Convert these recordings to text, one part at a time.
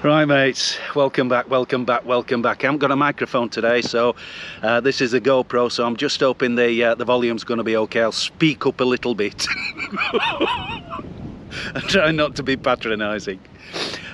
Right mates, welcome back, welcome back, welcome back. I haven't got a microphone today so uh, this is a GoPro so I'm just hoping the, uh, the volume's going to be okay. I'll speak up a little bit. and try not to be patronising.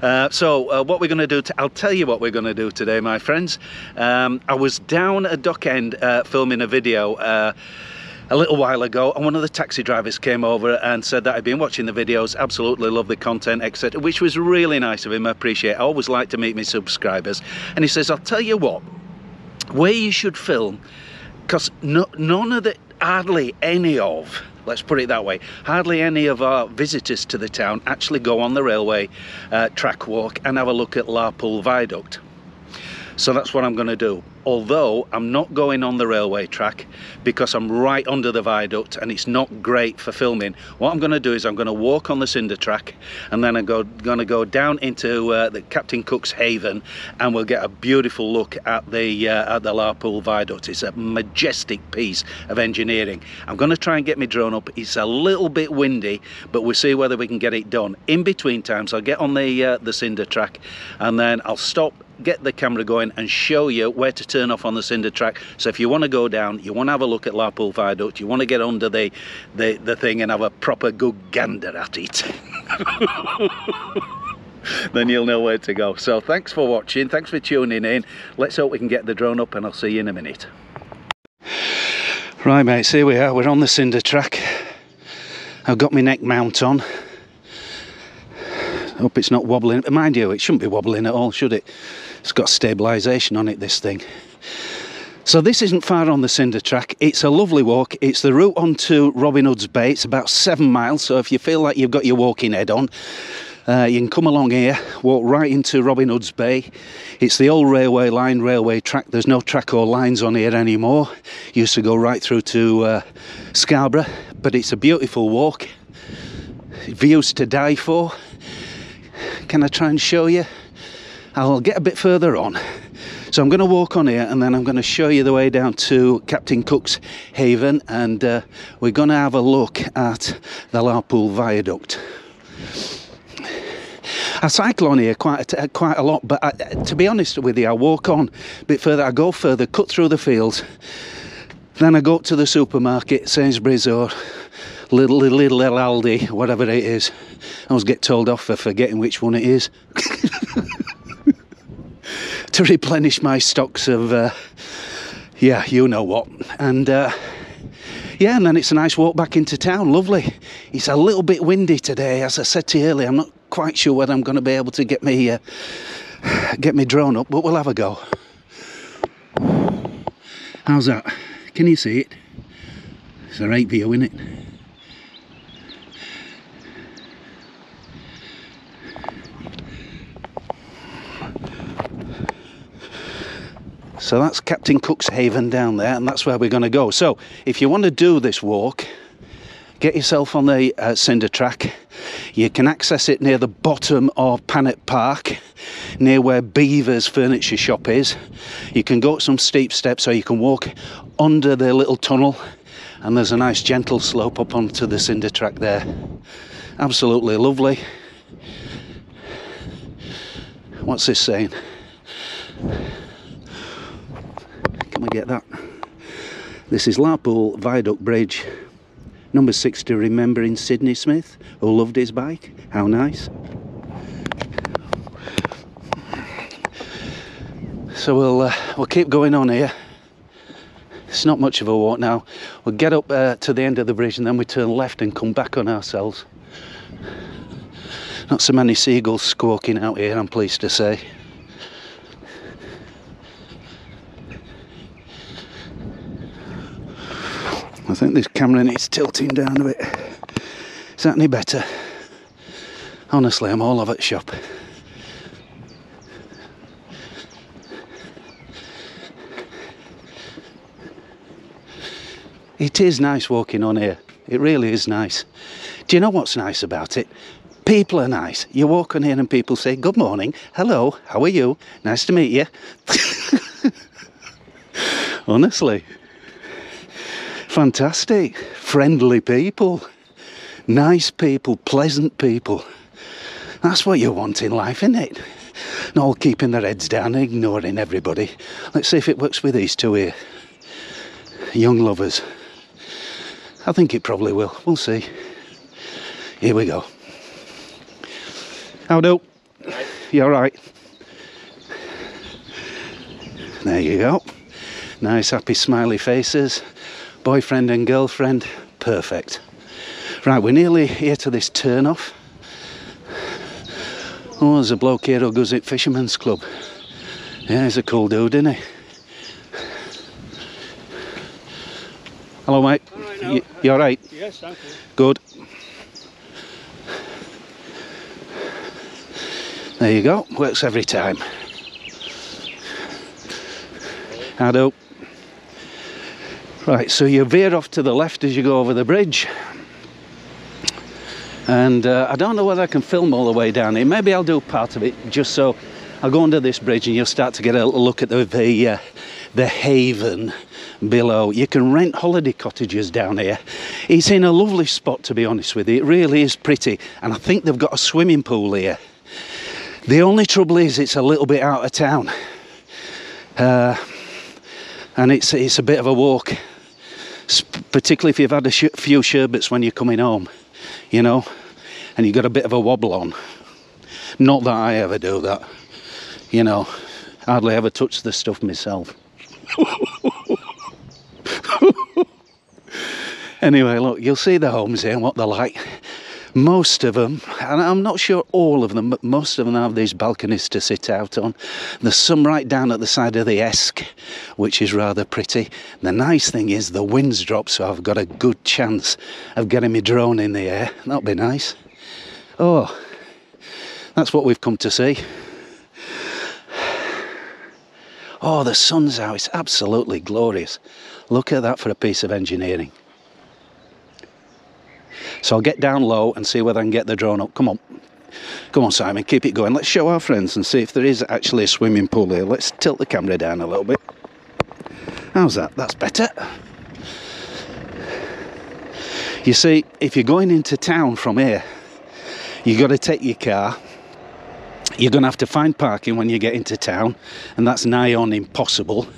Uh, so uh, what we're going to do, I'll tell you what we're going to do today my friends. Um, I was down at Dock End uh, filming a video uh, a little while ago and one of the taxi drivers came over and said that I'd been watching the videos absolutely love the content etc which was really nice of him I appreciate it. I always like to meet my subscribers and he says I'll tell you what where you should film because no, none of the hardly any of let's put it that way hardly any of our visitors to the town actually go on the railway uh, track walk and have a look at Larpool Viaduct so that's what I'm going to do. Although I'm not going on the railway track because I'm right under the viaduct and it's not great for filming. What I'm going to do is I'm going to walk on the cinder track and then I'm go, going to go down into uh, the Captain Cook's Haven and we'll get a beautiful look at the uh, at the Larpool Viaduct. It's a majestic piece of engineering. I'm going to try and get my drone up. It's a little bit windy but we'll see whether we can get it done. In between times I'll get on the uh, the cinder track and then I'll stop get the camera going and show you where to turn off on the cinder track. So if you want to go down, you want to have a look at Larpool Viaduct, you want to get under the, the, the thing and have a proper good gander at it. then you'll know where to go. So thanks for watching, thanks for tuning in. Let's hope we can get the drone up and I'll see you in a minute. Right mates, here we are, we're on the cinder track. I've got my neck mount on. Hope it's not wobbling. Mind you, it shouldn't be wobbling at all, should it? It's got stabilisation on it, this thing. So this isn't far on the cinder track. It's a lovely walk. It's the route onto Robin Hood's Bay. It's about seven miles. So if you feel like you've got your walking head on, uh, you can come along here, walk right into Robin Hood's Bay. It's the old railway line, railway track. There's no track or lines on here anymore. Used to go right through to uh, Scarborough, but it's a beautiful walk. Views to die for. Can I try and show you? I'll get a bit further on. So I'm going to walk on here and then I'm going to show you the way down to Captain Cook's Haven and uh, we're going to have a look at the Larpool Viaduct. I cycle on here quite a, quite a lot, but I, to be honest with you, I walk on a bit further. I go further, cut through the fields, then I go up to the supermarket, Sainsbury's or little little little Aldi, whatever it is. I always get told off for forgetting which one it is. to replenish my stocks of, uh, yeah, you know what. And uh, yeah, and then it's a nice walk back into town. Lovely. It's a little bit windy today, as I said to you earlier. I'm not quite sure whether I'm going to be able to get me uh, get me drone up, but we'll have a go. How's that? Can you see it? It's a right view, isn't it? So that's Captain Cook's Haven down there, and that's where we're going to go. So if you want to do this walk, get yourself on the uh, cinder track. You can access it near the bottom of Pannett Park, near where Beaver's furniture shop is. You can go up some steep steps, or you can walk under the little tunnel, and there's a nice gentle slope up onto the cinder track there. Absolutely lovely. What's this saying? Can we get that? This is Larpool Viaduct Bridge, number six to remember in Sydney Smith, who loved his bike. How nice. So we'll uh, we'll keep going on here. It's not much of a walk now. We'll get up uh, to the end of the bridge and then we turn left and come back on ourselves. Not so many seagulls squawking out here, I'm pleased to say. I think this camera needs tilting down a bit. Is that any better? Honestly, I'm all over the shop. It is nice walking on here. It really is nice. Do you know what's nice about it? People are nice. You walk on here and people say, Good morning, hello, how are you? Nice to meet you. Honestly fantastic, friendly people, nice people, pleasant people. That's what you want in life, isn't it? Not all keeping their heads down ignoring everybody. Let's see if it works with these two here. Young lovers. I think it probably will. We'll see. Here we go. How do? You alright? There you go. Nice, happy, smiley faces. Boyfriend and girlfriend. Perfect. Right, we're nearly here to this turn off. Oh, there's a bloke here who goes at Fisherman's Club. Yeah, he's a cool dude, isn't he? Hello, mate. All right, now. You, you alright? Yes, thank you. Good. There you go. Works every time. Do. Right, so you veer off to the left as you go over the bridge. And uh, I don't know whether I can film all the way down here. Maybe I'll do part of it just so I'll go under this bridge and you'll start to get a look at the the, uh, the haven below. You can rent holiday cottages down here. It's in a lovely spot to be honest with you. It really is pretty. And I think they've got a swimming pool here. The only trouble is it's a little bit out of town. Uh, and it's it's a bit of a walk, particularly if you've had a sh- few sherbets when you're coming home, you know, and you've got a bit of a wobble on. Not that I ever do that, you know. Hardly ever touch the stuff myself. anyway, look, you'll see the homes here and what they're like. Most of them, and I'm not sure all of them, but most of them have these balconies to sit out on. There's some right down at the side of the Esk, which is rather pretty. The nice thing is the wind's dropped, so I've got a good chance of getting my drone in the air. That'll be nice. Oh, that's what we've come to see. Oh, the sun's out. It's absolutely glorious. Look at that for a piece of engineering. So I'll get down low and see whether I can get the drone up. Come on. Come on, Simon, keep it going. Let's show our friends and see if there is actually a swimming pool here. Let's tilt the camera down a little bit. How's that? That's better. You see, if you're going into town from here, you've got to take your car. You're going to have to find parking when you get into town, and that's nigh on impossible.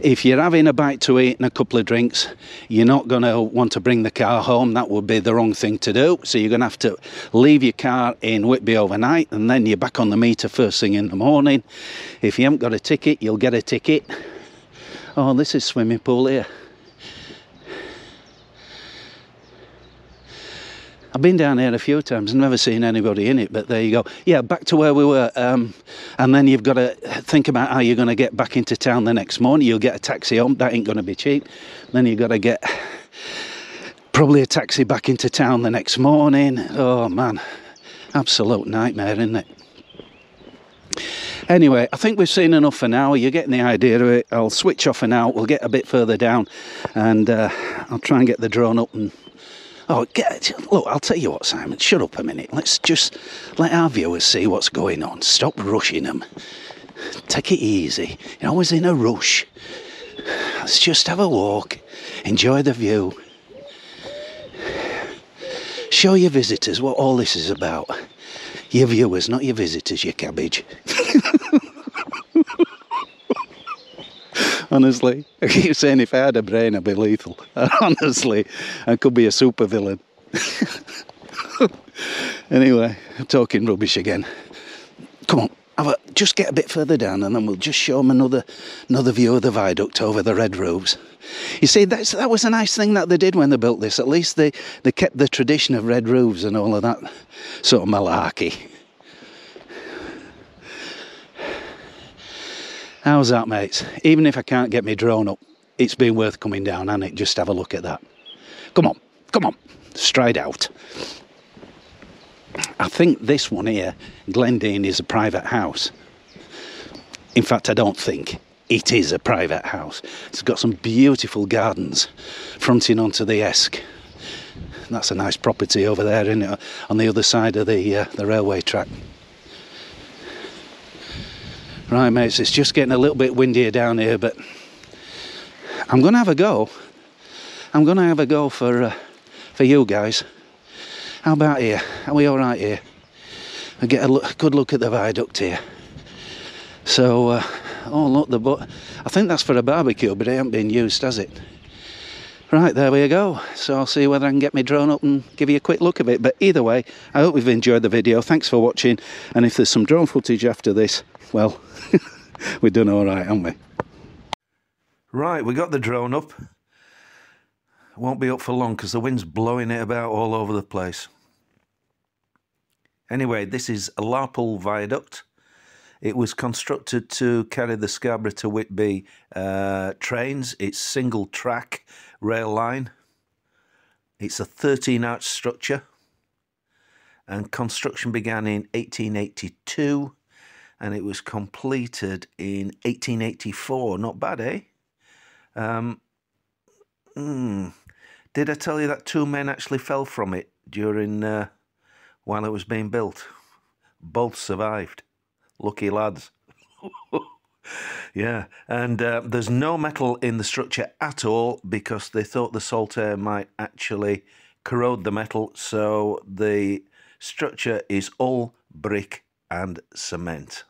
If you're having a bite to eat and a couple of drinks, you're not going to want to bring the car home. That would be the wrong thing to do. So you're going to have to leave your car in Whitby overnight, and then you're back on the meter first thing in the morning. If you haven't got a ticket, you'll get a ticket. Oh, this is swimming pool here. I've been down here a few times and never seen anybody in it, but there you go. Yeah, back to where we were. Um, and then you've got to think about how you're going to get back into town the next morning. You'll get a taxi home, that ain't going to be cheap. Then you've got to get probably a taxi back into town the next morning. Oh man, absolute nightmare, isn't it? Anyway, I think we've seen enough for now. You're getting the idea of it. I'll switch off for now. We'll get a bit further down and uh, I'll try and get the drone up and Oh, get, look, I'll tell you what, Simon, shut up a minute. Let's just let our viewers see what's going on. Stop rushing them. Take it easy. You're always in a rush. Let's just have a walk, enjoy the view. Show your visitors what all this is about. Your viewers, not your visitors, your cabbage. Honestly, I keep saying if I had a brain, I'd be lethal. Honestly, I could be a supervillain. anyway, I'm talking rubbish again. Come on, a, just get a bit further down, and then we'll just show them another another view of the viaduct over the red roofs. You see, that's, that was a nice thing that they did when they built this. At least they, they kept the tradition of red roofs and all of that sort of malarkey. How's that, mates? Even if I can't get my drone up, it's been worth coming down, hasn't it? Just have a look at that. Come on, come on, straight out. I think this one here, Glendine, is a private house. In fact, I don't think it is a private house. It's got some beautiful gardens fronting onto the Esk. That's a nice property over there, isn't it? On the other side of the uh, the railway track. Right, mates, it's just getting a little bit windier down here, but I'm going to have a go. I'm going to have a go for uh, for you guys. How about here? Are we all right here? and get a look, good look at the viaduct here. So, uh, oh look, the but I think that's for a barbecue, but it hasn't been used, has it? Right, there we go. So I'll see whether I can get my drone up and give you a quick look of it. But either way, I hope you've enjoyed the video. Thanks for watching. And if there's some drone footage after this, well, we're done all right, aren't we? Right, we got the drone up. won't be up for long because the wind's blowing it about all over the place. Anyway, this is a Larpool Viaduct. It was constructed to carry the Scarborough to Whitby uh, trains. It's single track rail line. It's a 13 arch structure and construction began in 1882 and it was completed in 1884. Not bad, eh? Um, mm, did I tell you that two men actually fell from it during uh, while it was being built? Both survived. Lucky lads. yeah, and uh, there's no metal in the structure at all because they thought the salt air might actually corrode the metal. So the structure is all brick and cement.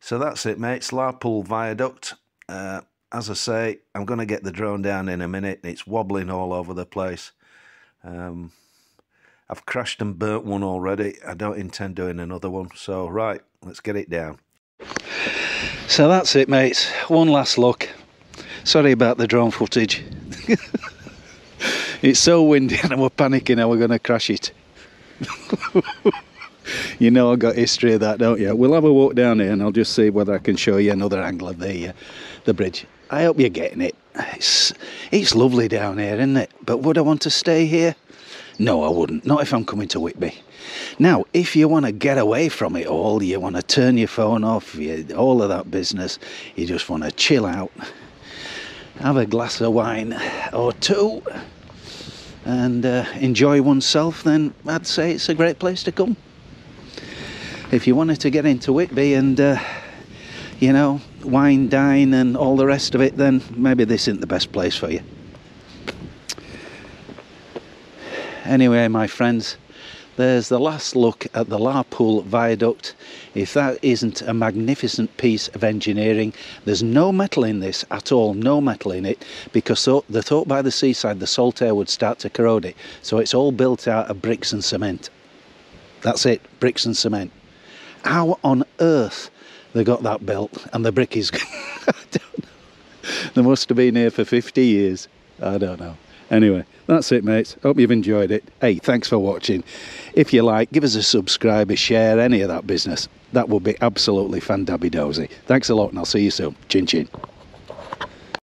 So that's it, mates. Larpool Viaduct. Uh, as I say, I'm going to get the drone down in a minute. It's wobbling all over the place. Um, I've crashed and burnt one already. I don't intend doing another one. So, right, let's get it down. So that's it, mates. One last look. Sorry about the drone footage. it's so windy and we're panicking how we're going to crash it. you know I've got history of that, don't you? We'll have a walk down here and I'll just see whether I can show you another angle of the, uh, the bridge. I hope you're getting it. It's, it's lovely down here, isn't it? But would I want to stay here? No, I wouldn't. Not if I'm coming to Whitby. Now, if you want to get away from it all, you want to turn your phone off, you, all of that business, you just want to chill out, have a glass of wine or two, and uh, enjoy oneself, then I'd say it's a great place to come. If you wanted to get into Whitby and, uh, you know, wine, dine, and all the rest of it, then maybe this isn't the best place for you. Anyway, my friends, there's the last look at the Larpool Viaduct. If that isn't a magnificent piece of engineering, there's no metal in this at all, no metal in it, because they thought by the seaside the salt air would start to corrode it. So it's all built out of bricks and cement. That's it, bricks and cement. How on earth they got that built and the brick is... They must have been here for 50 years. I don't know. Anyway, that's it, mates. Hope you've enjoyed it. Hey, thanks for watching. If you like, give us a subscribe, a share, any of that business. That would be absolutely fan-dabby-dozy. Thanks a lot, and I'll see you soon. Chin chin.